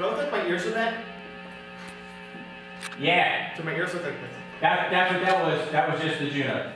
Do I look like my ears are that? Yeah, Do my ears look like this? that, that's what that was, that was just the Juno.